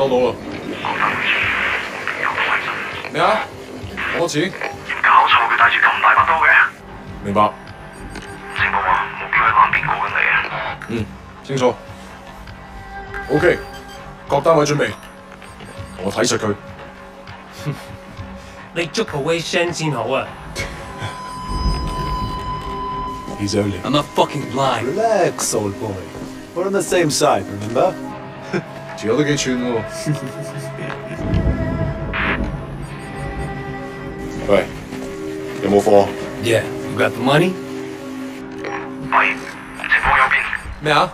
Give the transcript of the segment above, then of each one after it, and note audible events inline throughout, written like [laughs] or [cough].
收到啦。咩啊？攞錢？搞錯，佢帶住咁大把刀嘅。明白。情報話目標喺南邊過緊嚟啊！嗯，清楚。OK，各單位準備，我睇實佢。你捉個 Wei Shen 先好啊！He's only. I'm not fucking blind. Relax, old boy. We're on the same side, remember? 主要都幾串。喂，有冇貨？Yeah，you got the money？喂，直播有邊？咩啊？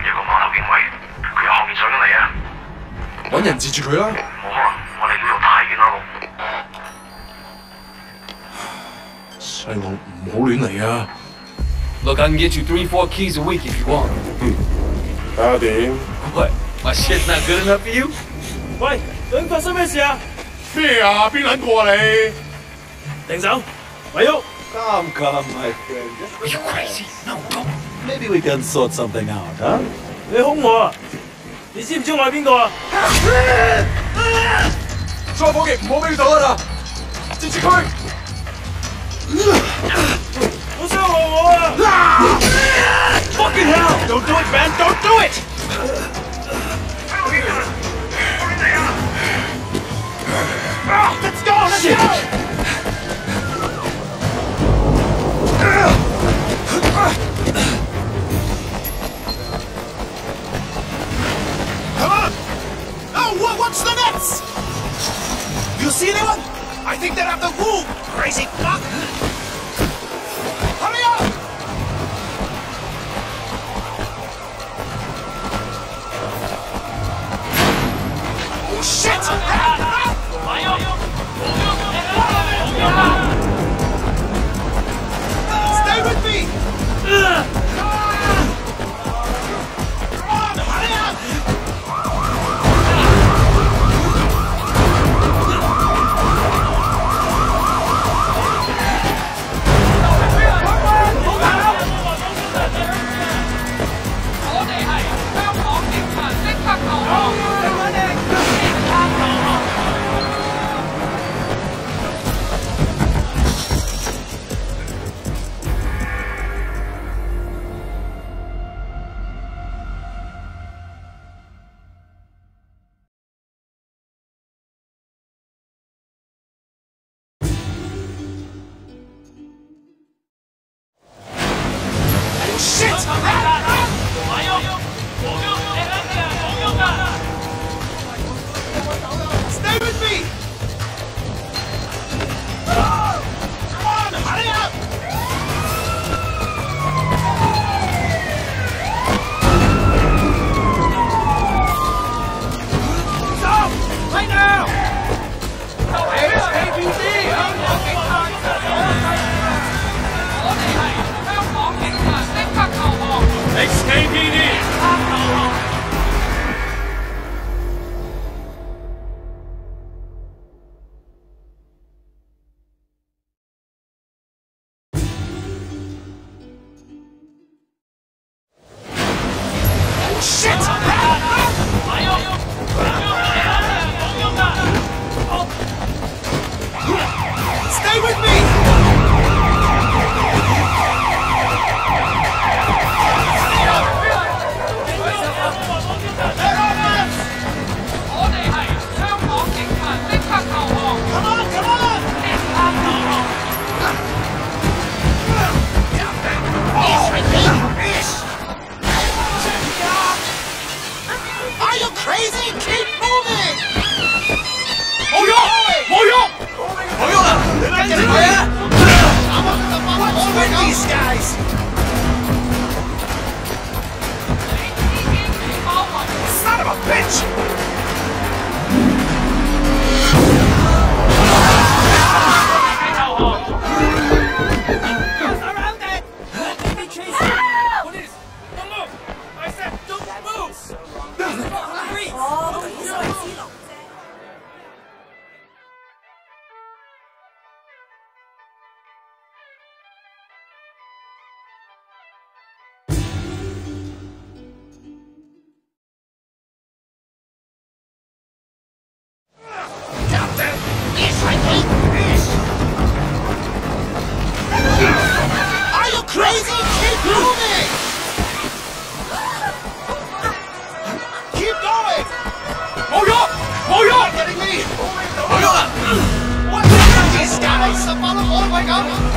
一個馬騮警衛，佢喺後面上緊嚟啊！揾人截住佢啦！冇可能，我哋呢度太遠啦，老。細王唔好亂嚟啊！Look, I can get you three, four keys a week if you want。嗯，睇下點。What? My shit's not good enough for you? 喂，究竟发生咩事啊？咩啊？边撚个啊你？停手！咪喐！ Come, come, my friend. Are you crazy? No, don't. Maybe we can sort something out, huh? 你凶我啊！你知唔知我系边个啊？再伙计唔好俾佢走得啦！截住佢！好伤害我啊！Fucking hell! Don't do it, man! Don't do it! You see anyone? I think they're the wall, crazy fuck! Hurry up! Oh, shit! Stay with me! Come with me! these guys! Son of a bitch! Follow all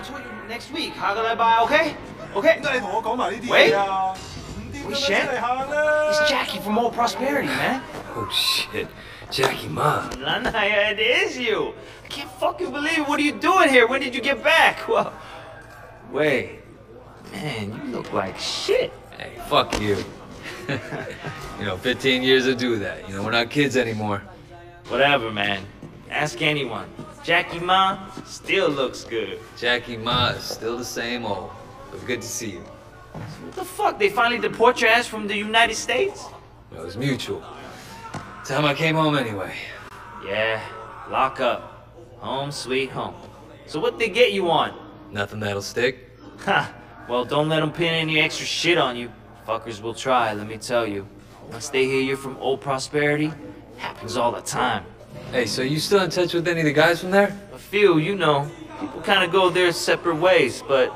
I told you next week，下个礼拜，OK？OK？点解你同我讲埋呢啲嘢啊？五点 We 咁样 shan't. 出嚟行啦 It's Jackie from Old Prosperity, man. Oh shit. Jackie Ma. Lanaya, it is you. I can't fucking believe it. What are you doing here? When did you get back? [laughs] Well, wait. Man, you look like shit. Hey, fuck you. [laughs] you know, 15 years to do that. You know, we're not kids anymore. Whatever, man. Ask anyone. Jackie Ma still looks good. Jackie Ma is still the same old. But good to see you. What the fuck? They finally deport your ass from the United States? It was mutual. Time I came home anyway. Yeah, lock up. Home sweet home. So what they get you on? Nothing that'll stick. Ha! Well, don't let them pin any extra shit on you. Fuckers will try, let me tell you. Once they hear you're from Old Prosperity, happens all the time. Hey, so you still in touch with any of the guys from there? A few, you know, people kind of go their separate ways, but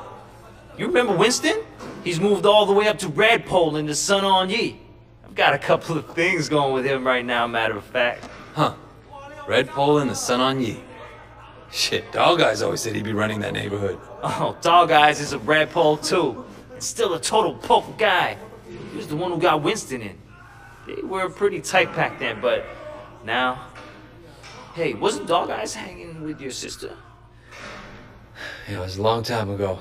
you remember Winston? He's moved all the way up to Redpole in the Sun On Yee. I've got a couple of things going with him right now, matter of fact. Huh. Red Pole and the Sun on Yee. Shit, Dog Eyes always said he'd be running that neighborhood. Oh, Dog Eyes is a Redpole too. And still a total poke guy. He was the one who got Winston in. They were pretty tight back then, but now. Hey, wasn't Dog Eyes hanging with your sister? Yeah, it was a long time ago.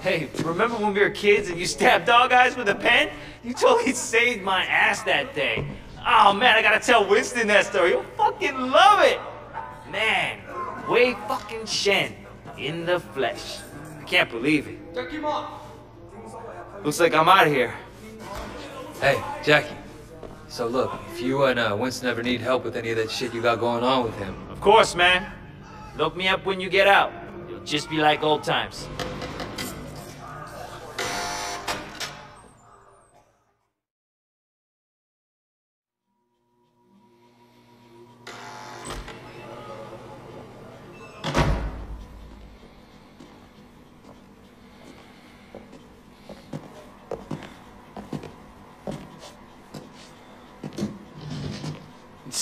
Hey, remember when we were kids and you stabbed Dog Eyes with a pen? You totally saved my ass that day. Oh man, I gotta tell Winston that story. He'll fucking love it. Man, Wei fucking Shen in the flesh. I can't believe it. Looks like I'm out of here. Hey, Jackie. So look, if you and uh, Winston ever need help with any of that shit you got going on with him, Of course, man. Look me up when you get out. It'll just be like old times.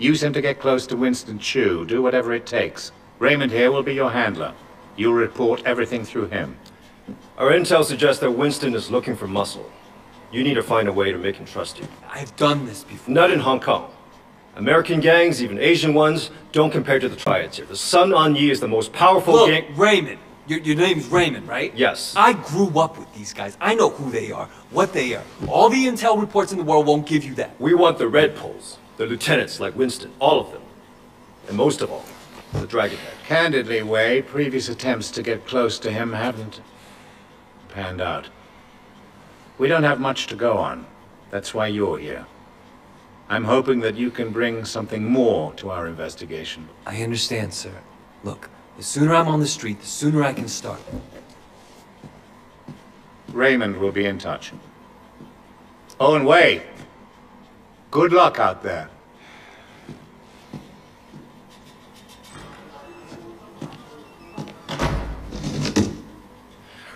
Use him to get close to Winston Chu. Do whatever it takes. Raymond here will be your handler. You'll report everything through him. Our intel suggests that Winston is looking for muscle. You need to find a way to make him trust you. I've done this before. Not in Hong Kong. American gangs, even Asian ones, don't compare to the triads here. The Sun On Yee is the most powerful Look, gang. Raymond. Your, your name's Raymond, right? Yes. I grew up with these guys. I know who they are, what they are. All the intel reports in the world won't give you that. We want the Red Poles, the lieutenants like Winston, all of them. And most of all, the Dragonhead. Candidly, Wei, previous attempts to get close to him haven't panned out. We don't have much to go on. That's why you're here. I'm hoping that you can bring something more to our investigation. I understand, sir. Look, the sooner I'm on the street, the sooner I can start. Raymond will be in touch. Oh, and Wei, Good luck out there.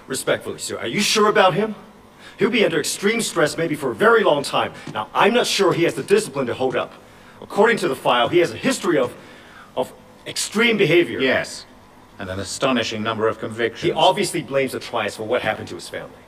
Respectfully, sir, are you sure about him? He'll be under extreme stress maybe for a very long time. Now, I'm not sure he has the discipline to hold up. According to the file, he has a history of, of extreme behavior. Yes, and an astonishing number of convictions. He obviously blames the triads for what happened to his family.